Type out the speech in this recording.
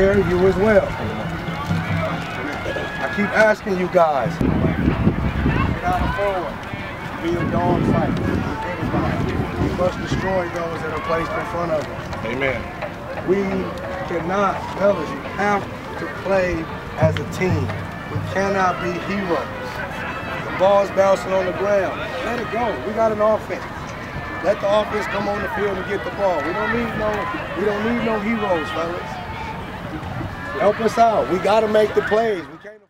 prepare you as well. I keep asking you guys, get out of forward, be a dog fight, We must destroy those that are placed in front of us. Amen. We cannot, fellas, you have to play as a team. We cannot be heroes. The ball's bouncing on the ground. Let it go. We got an offense. Let the offense come on the field and get the ball. We don't need no, we don't need no heroes, fellas. Help us out. We got to make the plays. We can't.